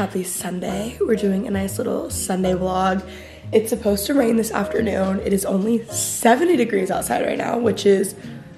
happy Sunday. We're doing a nice little Sunday vlog. It's supposed to rain this afternoon. It is only 70 degrees outside right now, which is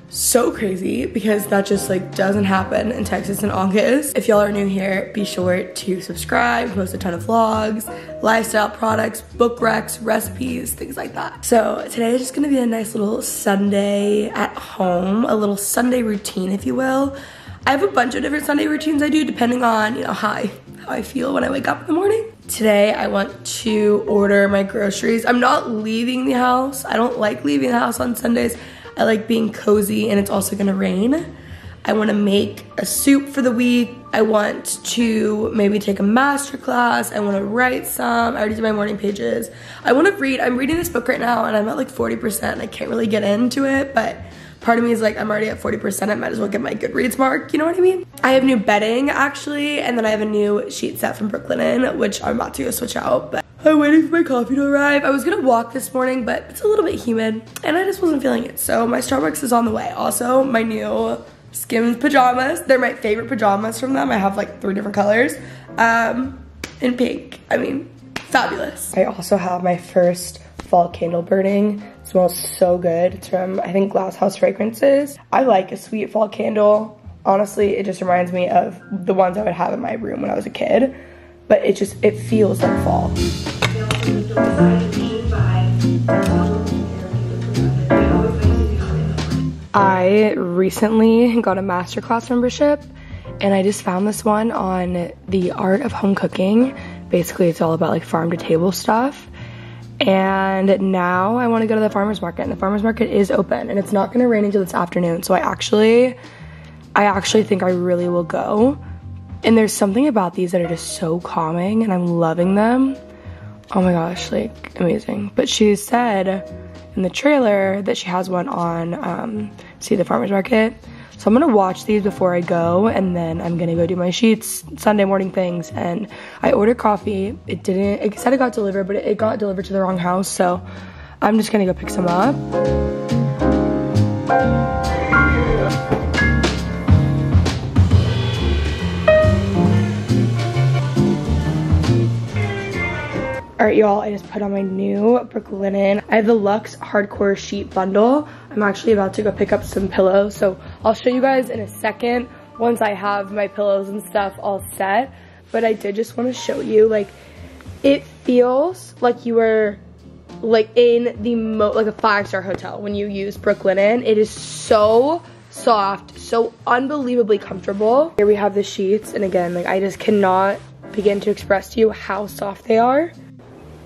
so crazy because that just like doesn't happen in Texas in August. If y'all are new here, be sure to subscribe, post a ton of vlogs, lifestyle products, book recs, recipes, things like that. So today is just gonna be a nice little Sunday at home, a little Sunday routine, if you will. I have a bunch of different Sunday routines I do depending on, you know, how I, how I feel when I wake up in the morning. Today I want to order my groceries. I'm not leaving the house. I don't like leaving the house on Sundays. I like being cozy and it's also gonna rain. I wanna make a soup for the week. I want to maybe take a master class. I wanna write some. I already did my morning pages. I wanna read, I'm reading this book right now and I'm at like 40%. I can't really get into it, but part of me is like, I'm already at 40%, I might as well get my Goodreads mark, you know what I mean? I have new bedding actually, and then I have a new sheet set from Brooklinen, which I'm about to go switch out, but I'm waiting for my coffee to arrive. I was gonna walk this morning, but it's a little bit humid, and I just wasn't feeling it, so my Starbucks is on the way. Also, my new Skims pajamas, they're my favorite pajamas from them. I have like three different colors, um, in pink. I mean, fabulous. I also have my first fall candle burning. Smells so good. It's from, I think, Glass House Fragrances. I like a sweet fall candle. Honestly, it just reminds me of the ones I would have in my room when I was a kid. But it just, it feels like fall. I recently got a masterclass membership and I just found this one on the art of home cooking. Basically, it's all about like farm to table stuff. And now I want to go to the farmer's market and the farmer's market is open and it's not going to rain until this afternoon. So I actually, I actually think I really will go. And there's something about these that are just so calming and I'm loving them. Oh my gosh, like amazing. But she said in the trailer that she has one on um, See the Farmer's Market. So I'm gonna watch these before I go and then I'm gonna go do my sheets, Sunday morning things. And I ordered coffee. It didn't, it said it got delivered, but it got delivered to the wrong house. So I'm just gonna go pick some up. All right, y'all, I just put on my new Brooklinen. I have the Luxe Hardcore Sheet Bundle. I'm actually about to go pick up some pillows, so I'll show you guys in a second once I have my pillows and stuff all set. But I did just want to show you, like, it feels like you were like in the mo like a five-star hotel when you use Brooklinen. It is so soft, so unbelievably comfortable. Here we have the sheets, and again, like I just cannot begin to express to you how soft they are.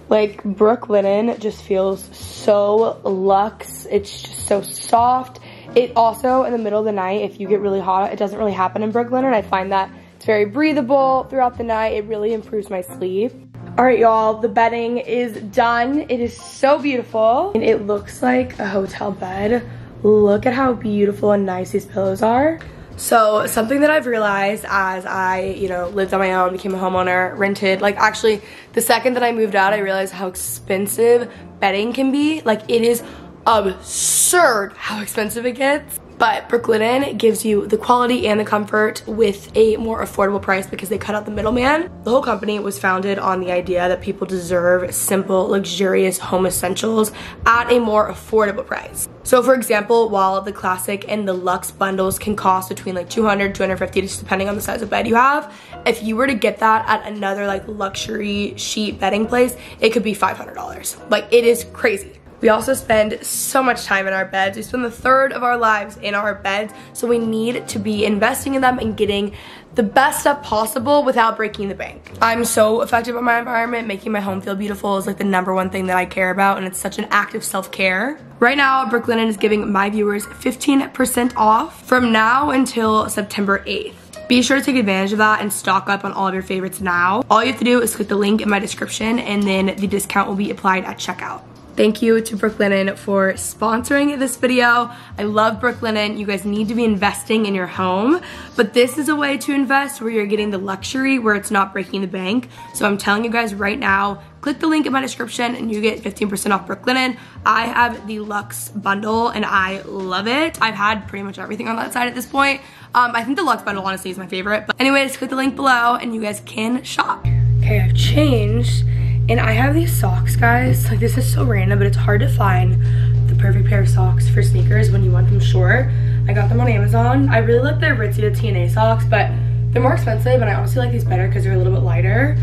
Like Brooklinen just feels so luxe. It's just so soft. It also, in the middle of the night, if you get really hot, it doesn't really happen in Brooklinen. I find that it's very breathable throughout the night. It really improves my sleep. All right, y'all, the bedding is done. It is so beautiful. And it looks like a hotel bed. Look at how beautiful and nice these pillows are. So something that I've realized as I, you know, lived on my own, became a homeowner, rented, like actually the second that I moved out, I realized how expensive bedding can be. Like it is absurd how expensive it gets. But Brooklinen gives you the quality and the comfort with a more affordable price because they cut out the middleman. The whole company was founded on the idea that people deserve simple, luxurious home essentials at a more affordable price. So for example, while the classic and the luxe bundles can cost between like 200, 250, just depending on the size of bed you have, if you were to get that at another like luxury sheet bedding place, it could be $500. Like it is crazy. We also spend so much time in our beds. We spend the third of our lives in our beds, so we need to be investing in them and getting the best stuff possible without breaking the bank. I'm so affected by my environment. Making my home feel beautiful is like the number one thing that I care about, and it's such an act of self-care. Right now, Brooklinen is giving my viewers 15% off from now until September 8th. Be sure to take advantage of that and stock up on all of your favorites now. All you have to do is click the link in my description and then the discount will be applied at checkout. Thank you to Brooklinen for sponsoring this video. I love Brooklinen. You guys need to be investing in your home, but this is a way to invest where you're getting the luxury where it's not breaking the bank. So I'm telling you guys right now, click the link in my description and you get 15% off Brooklinen. I have the Luxe bundle and I love it. I've had pretty much everything on that side at this point. Um, I think the Luxe bundle honestly is my favorite. But anyways, click the link below and you guys can shop. Okay, I've changed and I have these socks, guys. Like, this is so random, but it's hard to find the perfect pair of socks for sneakers when you want them short. I got them on Amazon. I really like the Aritzia TNA socks, but they're more expensive, and I honestly like these better because they're a little bit lighter.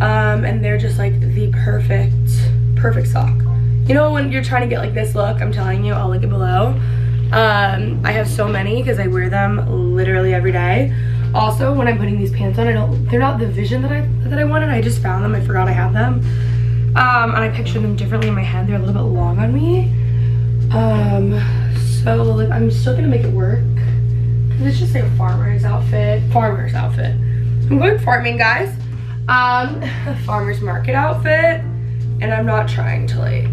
Um, and they're just like the perfect, perfect sock. You know when you're trying to get like this look, I'm telling you, I'll link it below. Um, I have so many because I wear them literally every day. Also, when I'm putting these pants on, I don't, they're not the vision that I, that I wanted. I just found them, I forgot I had them. Um, and I pictured them differently in my head. They're a little bit long on me. Um, so like, I'm still gonna make it work. Cause it's just like a farmer's outfit, farmer's outfit. I'm going farming, guys. Um, a farmer's market outfit. And I'm not trying to like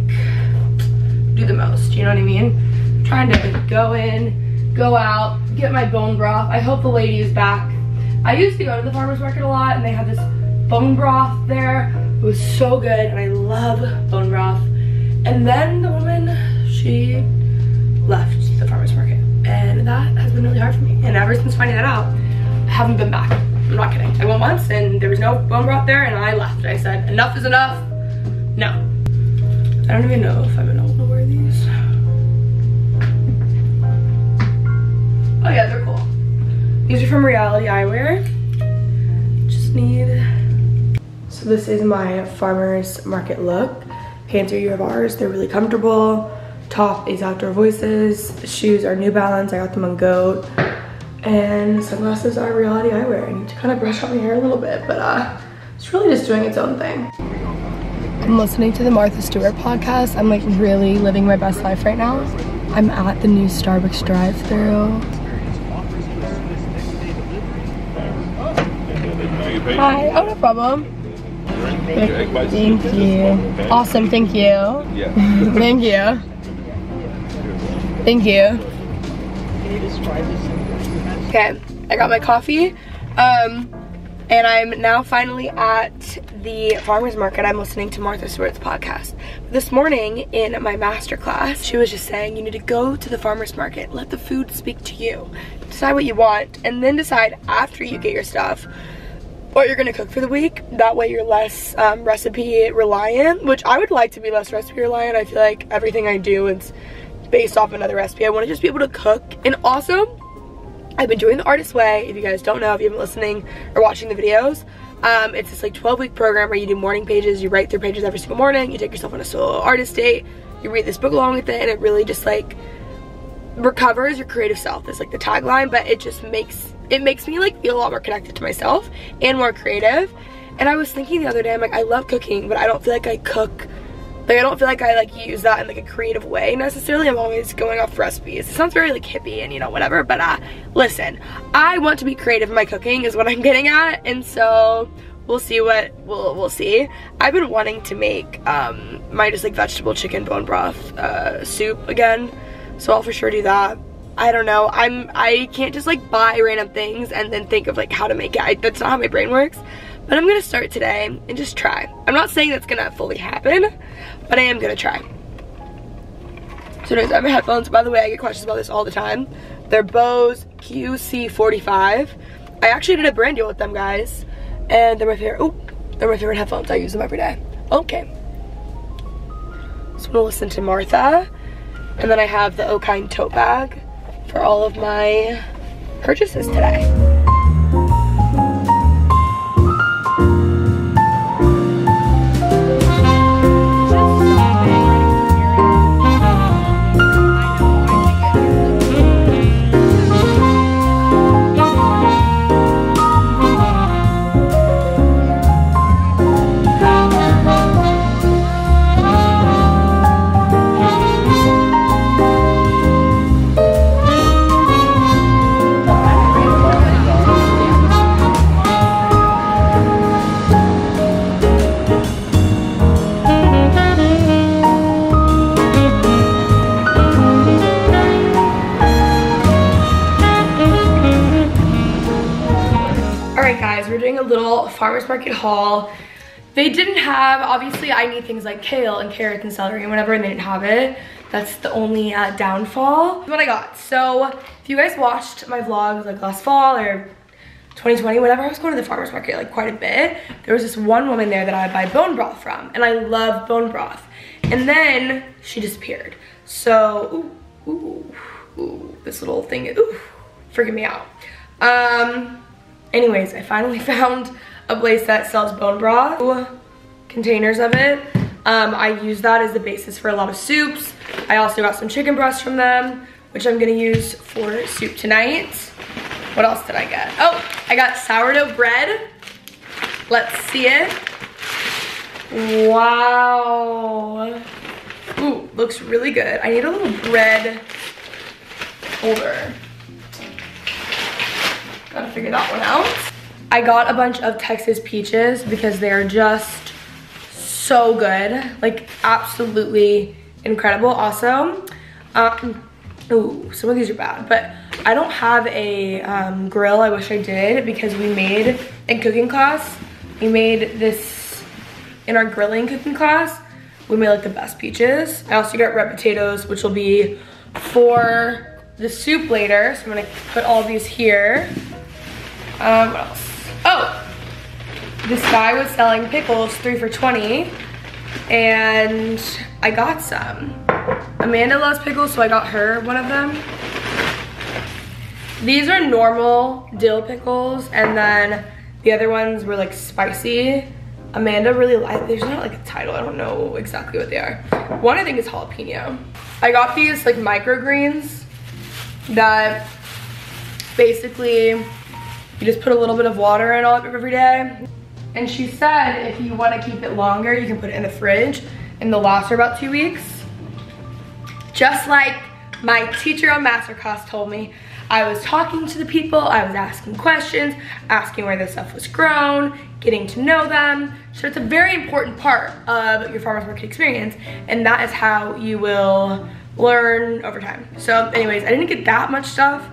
do the most, you know what I mean? I'm trying to go in, go out, get my bone broth. I hope the lady is back I used to go to the farmer's market a lot and they had this bone broth there. It was so good and I love bone broth. And then the woman, she left the farmer's market. And that has been really hard for me. And ever since finding that out, I haven't been back. I'm not kidding. I went once and there was no bone broth there and I left. I said, enough is enough. No. I don't even know if I'm gonna wear these. Oh yeah, they're cool. These are from Reality Eyewear. Just need... So this is my farmer's market look. Pants are U of R's. They're really comfortable. Top is Outdoor Voices. Shoes are New Balance. I got them on Goat. And sunglasses are Reality Eyewear. I need to kind of brush out my hair a little bit, but uh, it's really just doing its own thing. I'm listening to the Martha Stewart podcast. I'm like really living my best life right now. I'm at the new Starbucks drive-through. Hi. Oh, no problem. Thank you. Awesome. Thank you. Yeah. thank you. Thank you. Okay, I got my coffee. Um, and I'm now finally at the farmer's market. I'm listening to Martha Stewart's podcast. This morning in my master class, she was just saying you need to go to the farmer's market, let the food speak to you, decide what you want, and then decide after you get your stuff what you're gonna cook for the week. That way you're less um, recipe reliant, which I would like to be less recipe reliant. I feel like everything I do is based off another recipe. I wanna just be able to cook. And also, I've been doing the artist way. If you guys don't know, if you haven't listening or watching the videos, um, it's this like 12 week program where you do morning pages, you write through pages every single morning, you take yourself on a solo artist date, you read this book along with it, and it really just like recovers your creative self is like the tagline, but it just makes it makes me like feel a lot more connected to myself and more creative. And I was thinking the other day, I'm like, I love cooking, but I don't feel like I cook like I don't feel like I like use that in like a creative way necessarily. I'm always going off recipes. It sounds very like hippie and you know whatever, but uh listen, I want to be creative in my cooking is what I'm getting at. And so we'll see what we'll we'll see. I've been wanting to make um my just like vegetable chicken bone broth uh soup again. So I'll for sure do that. I don't know. I'm I can't just like buy random things and then think of like how to make it. I, that's not how my brain works. But I'm gonna start today and just try. I'm not saying that's gonna fully happen, but I am gonna try. So anyways, I have my headphones. By the way, I get questions about this all the time. They're Bose QC45. I actually did a brand deal with them, guys. And they're my favorite, oh, they're my favorite headphones. I use them every day. Okay. So I'm gonna listen to Martha. And then I have the Okine tote bag for all of my purchases today. Farmer's market haul. They didn't have, obviously I need things like kale and carrots and celery and whatever and they didn't have it. That's the only uh, downfall. what I got. So if you guys watched my vlogs like last fall or 2020, whenever I was going to the farmer's market like quite a bit, there was this one woman there that I buy bone broth from and I love bone broth. And then she disappeared. So, ooh, ooh, ooh, this little thing, ooh, freaking me out. Um, anyways, I finally found a place that sells bone broth, containers of it. Um, I use that as the basis for a lot of soups. I also got some chicken breasts from them, which I'm gonna use for soup tonight. What else did I get? Oh, I got sourdough bread. Let's see it. Wow. Ooh, looks really good. I need a little bread holder. Gotta figure that one out. I got a bunch of Texas peaches because they are just so good. Like absolutely incredible, Also, Um, ooh, some of these are bad, but I don't have a um, grill. I wish I did because we made in cooking class, we made this in our grilling cooking class. We made like the best peaches. I also got red potatoes, which will be for the soup later. So I'm gonna put all these here. Um, what else? This guy was selling pickles, three for 20, and I got some. Amanda loves pickles, so I got her one of them. These are normal dill pickles, and then the other ones were like spicy. Amanda really liked, there's not like a title, I don't know exactly what they are. One I think is jalapeno. I got these like microgreens that basically you just put a little bit of water in all every day. And she said if you want to keep it longer, you can put it in the fridge and they'll last for about two weeks. Just like my teacher on Masterclass told me, I was talking to the people, I was asking questions, asking where this stuff was grown, getting to know them. So it's a very important part of your farmer's market experience and that is how you will learn over time. So anyways, I didn't get that much stuff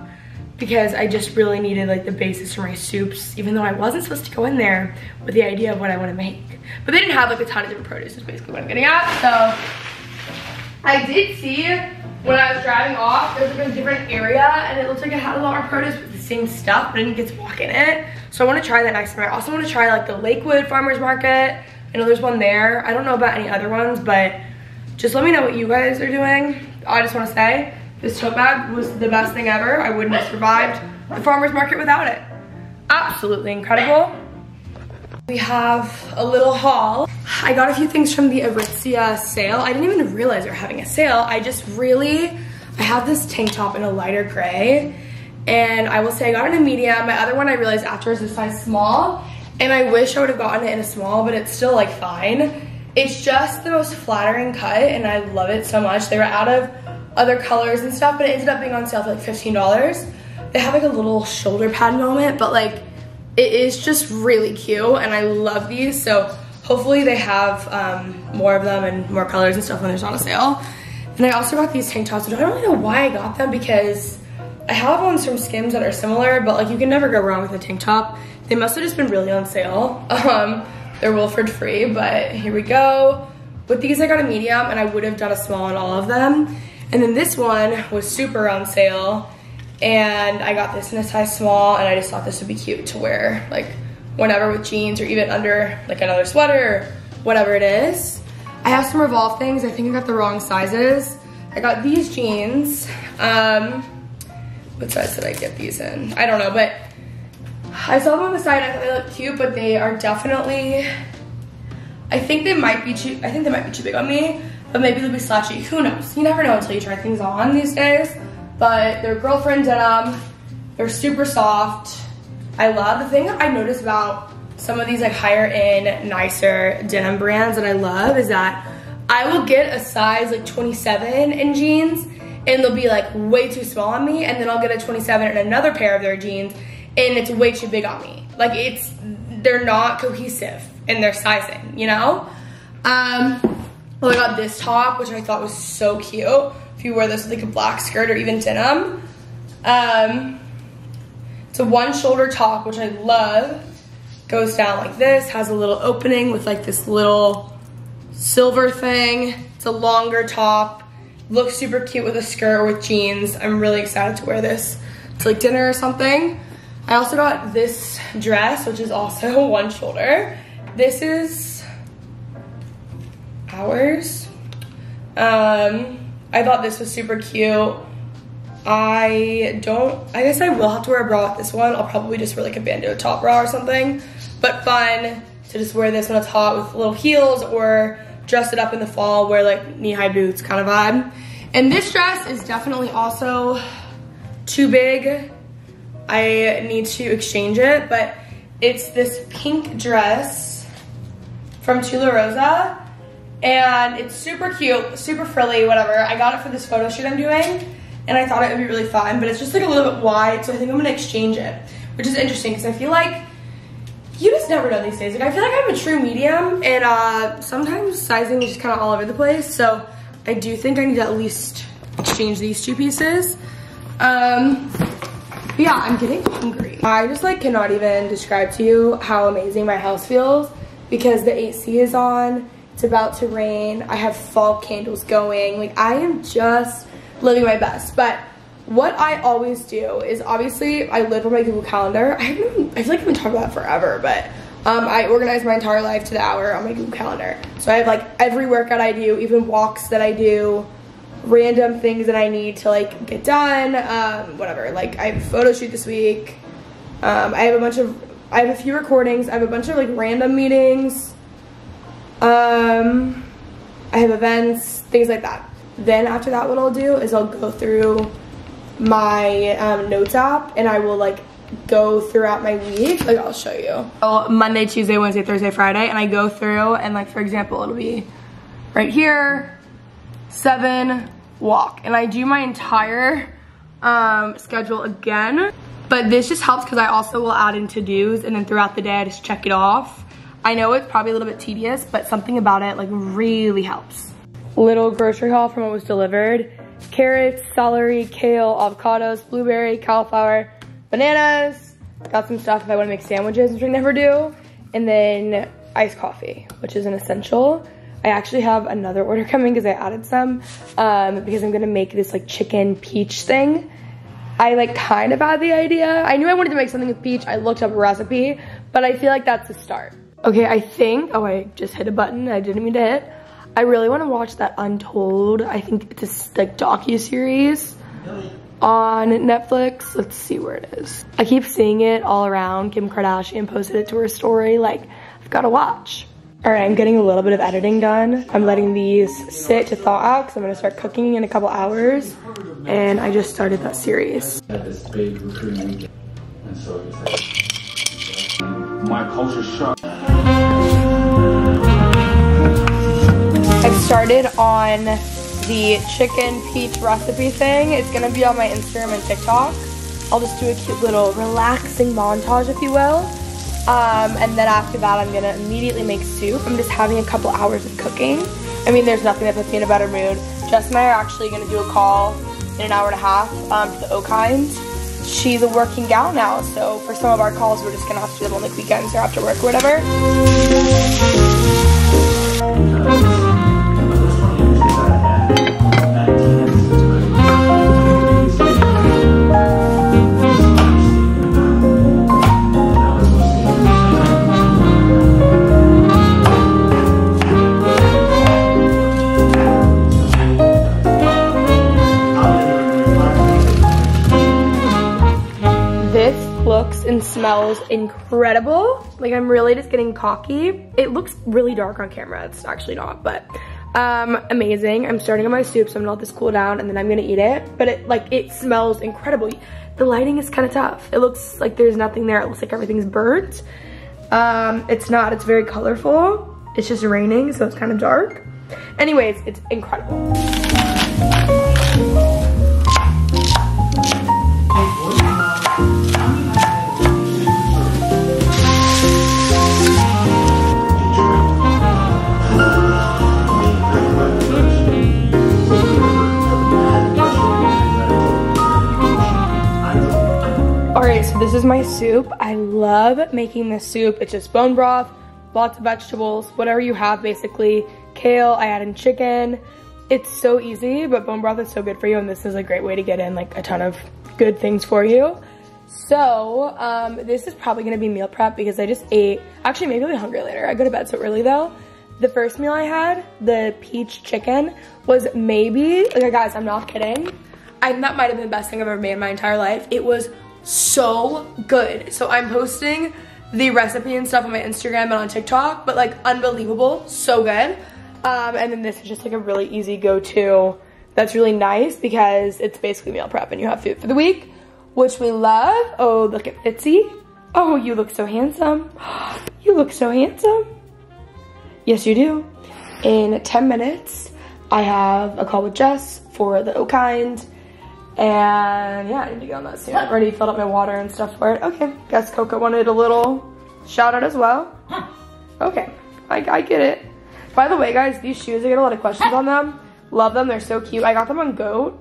because I just really needed like the basis for my soups, even though I wasn't supposed to go in there with the idea of what I want to make. But they didn't have like a ton of different produce is basically what I'm getting at. So I did see when I was driving off, there's like a different area and it looks like it had a lot more produce with the same stuff, but I didn't get to walk in it. So I want to try that next time. I also want to try like the Lakewood Farmer's Market. I know there's one there. I don't know about any other ones, but just let me know what you guys are doing. I just want to say, this tote bag was the best thing ever. I wouldn't have survived the farmer's market without it. Absolutely incredible. We have a little haul. I got a few things from the Aritzia sale. I didn't even realize they're having a sale. I just really, I have this tank top in a lighter gray and I will say I got it in a medium. My other one I realized afterwards is size small and I wish I would have gotten it in a small, but it's still like fine. It's just the most flattering cut and I love it so much. They were out of other colors and stuff, but it ended up being on sale for like $15. They have like a little shoulder pad moment, but like it is just really cute and I love these. So hopefully they have um, more of them and more colors and stuff when there's on a sale. And I also got these tank tops, which I don't really know why I got them because I have ones from Skims that are similar, but like you can never go wrong with a tank top. They must have just been really on sale. Um, they're Wilfred Free, but here we go. With these, I got a medium and I would have done a small on all of them. And then this one was super on sale and I got this in a size small and I just thought this would be cute to wear like whenever with jeans or even under like another sweater or whatever it is. I have some Revolve things. I think I got the wrong sizes. I got these jeans. Um, what size did I get these in? I don't know, but I saw them on the side. I thought they looked cute, but they are definitely, I think they might be too, I think they might be too big on me but maybe they'll be slouchy. Who knows? You never know until you try things on these days. But they're girlfriend denim. They're super soft. I love the thing I noticed about some of these like higher end, nicer denim brands that I love is that I will get a size like 27 in jeans and they'll be like way too small on me and then I'll get a 27 in another pair of their jeans and it's way too big on me. Like it's, they're not cohesive in their sizing, you know? Um, well, I got this top, which I thought was so cute. If you wear this with like a black skirt or even denim. Um, it's a one shoulder top, which I love. goes down like this, has a little opening with like this little silver thing. It's a longer top, looks super cute with a skirt or with jeans. I'm really excited to wear this to like dinner or something. I also got this dress, which is also one shoulder. This is ours. Um, I thought this was super cute. I don't, I guess I will have to wear a bra with this one. I'll probably just wear like a bandeau top bra or something, but fun to just wear this when it's hot with little heels or dress it up in the fall, wear like knee-high boots kind of vibe. And this dress is definitely also too big. I need to exchange it, but it's this pink dress from Tularosa and it's super cute, super frilly, whatever. I got it for this photo shoot I'm doing and I thought it would be really fun, but it's just like a little bit wide, so I think I'm gonna exchange it, which is interesting because I feel like you just never know these days. Like I feel like I'm a true medium and uh, sometimes sizing is just kind of all over the place. So I do think I need to at least exchange these two pieces. Um, yeah, I'm getting hungry. I just like cannot even describe to you how amazing my house feels because the AC is on, it's about to rain, I have fall candles going. Like I am just living my best. But what I always do is obviously I live on my Google Calendar. I, haven't, I feel like I've been talking about that forever, but um, I organize my entire life to the hour on my Google Calendar. So I have like every workout I do, even walks that I do, random things that I need to like get done, um, whatever. Like I have a photo shoot this week. Um, I have a bunch of, I have a few recordings. I have a bunch of like random meetings. Um, I have events, things like that. Then after that, what I'll do is I'll go through my um, notes app and I will like go throughout my week. Like I'll show you. Oh, Monday, Tuesday, Wednesday, Thursday, Friday, and I go through and like for example, it'll be right here, seven, walk. And I do my entire um, schedule again. But this just helps because I also will add in to-dos and then throughout the day I just check it off. I know it's probably a little bit tedious, but something about it like really helps. Little grocery haul from what was delivered. Carrots, celery, kale, avocados, blueberry, cauliflower, bananas. Got some stuff if I wanna make sandwiches, which I never do. And then iced coffee, which is an essential. I actually have another order coming because I added some um, because I'm gonna make this like chicken peach thing. I like kind of had the idea. I knew I wanted to make something with peach. I looked up a recipe, but I feel like that's the start. Okay, I think, oh, I just hit a button I didn't mean to hit. I really want to watch that Untold. I think it's a like docu-series on Netflix. Let's see where it is. I keep seeing it all around. Kim Kardashian posted it to her story. Like, I've got to watch. All right, I'm getting a little bit of editing done. I'm letting these sit to thaw out because I'm gonna start cooking in a couple hours. And I just started that series. my culture shock. Started on the chicken peach recipe thing. It's gonna be on my Instagram and TikTok. I'll just do a cute little relaxing montage, if you will. Um, and then after that, I'm gonna immediately make soup. I'm just having a couple hours of cooking. I mean, there's nothing that puts me in a better mood. Jess and I are actually gonna do a call in an hour and a half um, to the O'Kind. She's a working gal now, so for some of our calls, we're just gonna have to do them on like weekends or after work or whatever. Smells incredible. Like I'm really just getting cocky. It looks really dark on camera. It's actually not, but um, amazing. I'm starting on my soup, so I'm gonna let this cool down and then I'm gonna eat it. But it like it smells incredible. The lighting is kind of tough. It looks like there's nothing there. It looks like everything's burnt. Um, it's not, it's very colorful. It's just raining, so it's kind of dark. Anyways, it's incredible. Is my soup. I love making this soup. It's just bone broth, lots of vegetables, whatever you have basically. Kale, I add in chicken. It's so easy, but bone broth is so good for you and this is a great way to get in like a ton of good things for you. So, um, this is probably gonna be meal prep because I just ate, actually maybe I'll be hungry later. I go to bed so early though. The first meal I had, the peach chicken, was maybe, like guys, I'm not kidding. I that might have been the best thing I've ever made in my entire life. It was so good. So I'm posting the recipe and stuff on my Instagram and on TikTok, but like unbelievable, so good. Um, and then this is just like a really easy go-to that's really nice because it's basically meal prep and you have food for the week, which we love. Oh, look at Fitzy. Oh, you look so handsome. You look so handsome. Yes, you do. In 10 minutes, I have a call with Jess for the O-Kind. And yeah, I need to get on that soon. I've already filled up my water and stuff for it. Okay, guess Coco wanted a little shout out as well. Okay, I, I get it. By the way, guys, these shoes, I get a lot of questions on them. Love them, they're so cute. I got them on GOAT.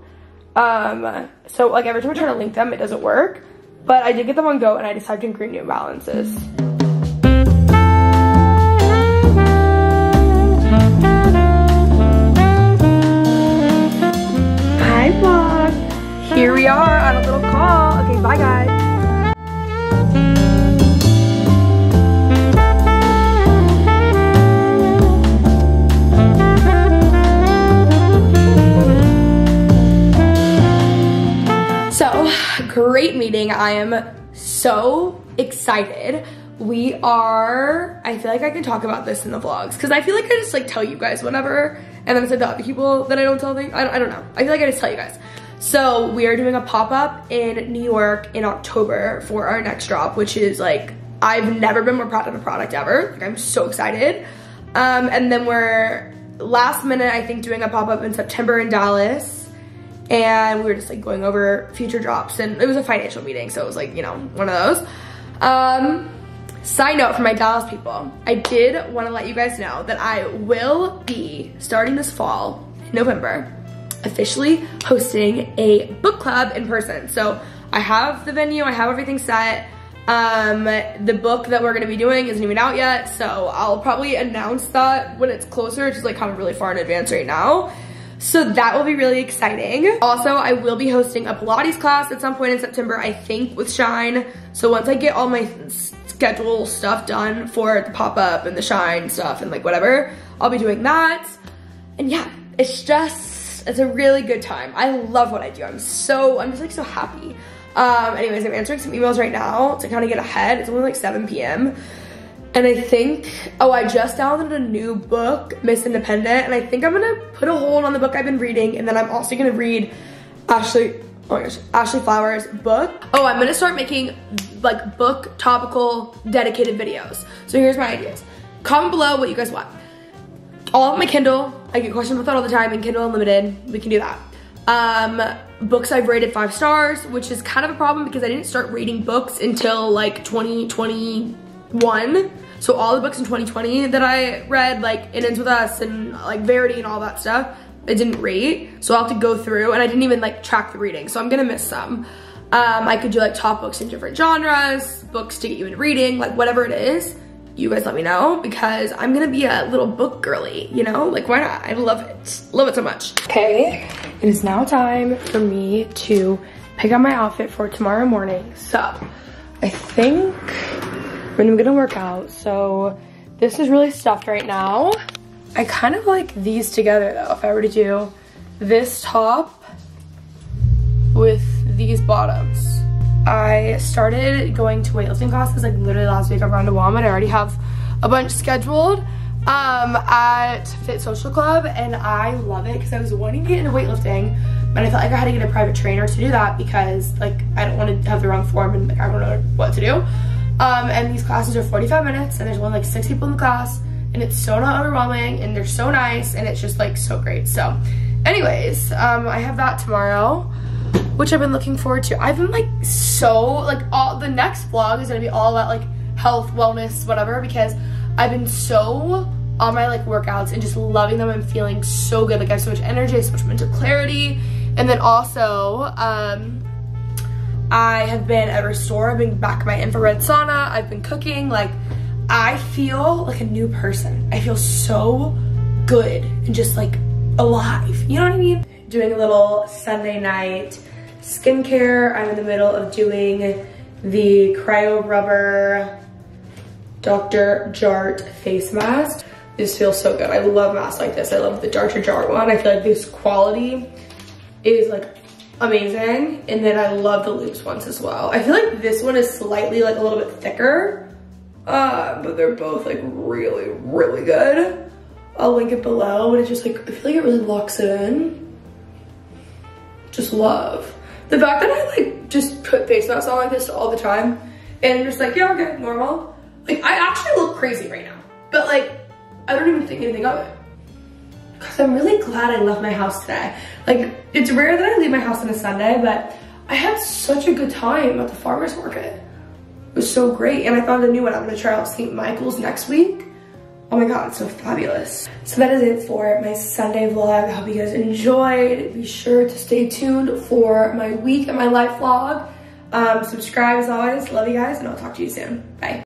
Um, so like every time I try to link them, it doesn't work. But I did get them on GOAT and I just typed in green New Balances. I am so excited. We are, I feel like I can talk about this in the vlogs because I feel like I just like tell you guys whatever and then it's like the other people that I don't tell things. I don't, I don't know. I feel like I just tell you guys. So we are doing a pop-up in New York in October for our next drop, which is like, I've never been more proud of a product ever. Like I'm so excited. Um, and then we're last minute, I think doing a pop-up in September in Dallas. And we were just like going over future drops and it was a financial meeting. So it was like, you know, one of those. Um, Side note for my Dallas people, I did want to let you guys know that I will be starting this fall, November, officially hosting a book club in person. So I have the venue, I have everything set. Um, the book that we're gonna be doing isn't even out yet, so I'll probably announce that when it's closer, it's just like kind of really far in advance right now. So that will be really exciting. Also, I will be hosting a Pilates class at some point in September, I think with Shine. So once I get all my schedule stuff done for the pop-up and the shine stuff and like whatever. I'll be doing that. And yeah, it's just, it's a really good time. I love what I do. I'm so, I'm just like so happy. Um, anyways, I'm answering some emails right now to kind of get ahead. It's only like 7 p.m. And I think, oh, I just downloaded a new book, Miss Independent, and I think I'm gonna put a hold on the book I've been reading, and then I'm also gonna read Ashley, oh my gosh, Ashley Flowers' book. Oh, I'm gonna start making like book topical dedicated videos. So here's my ideas. Comment below what you guys want. All my Kindle, I get questions about that all the time in Kindle Unlimited, we can do that. Um, books I've rated five stars, which is kind of a problem because I didn't start reading books until like 2021. So all the books in 2020 that I read, like It Ends With Us and like Verity and all that stuff, I didn't rate. So I'll have to go through and I didn't even like track the reading. So I'm gonna miss some. Um, I could do like top books in different genres, books to get you into reading, like whatever it is. You guys let me know because I'm gonna be a little book girly, you know? Like why not? I love it. Love it so much. Okay, it is now time for me to pick out my outfit for tomorrow morning. So I think I'm gonna work out. So this is really stuffed right now. I kind of like these together though, if I were to do this top with these bottoms. I started going to weightlifting classes like literally last week. I've gone to Walmart. I already have a bunch scheduled um, at Fit Social Club and I love it because I was wanting to get into weightlifting but I felt like I had to get a private trainer to do that because like I don't want to have the wrong form and like I don't know what to do. Um, and these classes are 45 minutes and there's only like six people in the class and it's so not overwhelming and they're so nice and it's just like so great. So anyways, um, I have that tomorrow which I've been looking forward to. I've been like so, like all, the next vlog is gonna be all about like health, wellness, whatever, because I've been so on my like workouts and just loving them and feeling so good. Like I have so much energy, so much mental clarity. And then also, um, I have been at Restore, I've been back in my infrared sauna, I've been cooking, like I feel like a new person. I feel so good and just like alive, you know what I mean? Doing a little Sunday night skincare. I'm in the middle of doing the Cryo Rubber Dr. Jart face mask. This feels so good. I love masks like this. I love the Dr. Jart one. I feel like this quality is like amazing. And then I love the loose ones as well. I feel like this one is slightly like a little bit thicker, uh, but they're both like really, really good. I'll link it below, but it's just like, I feel like it really locks it in. Just love. The fact that I like just put face masks on like this all the time and just like, yeah, okay, normal. Like I actually look crazy right now, but like, I don't even think anything of it. Cause I'm really glad I left my house today. Like, it's rare that I leave my house on a Sunday, but I had such a good time at the farmer's market. It was so great. And I found a new one. I'm gonna try out St. Michael's next week. Oh my God, it's so fabulous. So that is it for my Sunday vlog. I hope you guys enjoyed. Be sure to stay tuned for my week and my life vlog. Um, subscribe as always. Love you guys and I'll talk to you soon. Bye.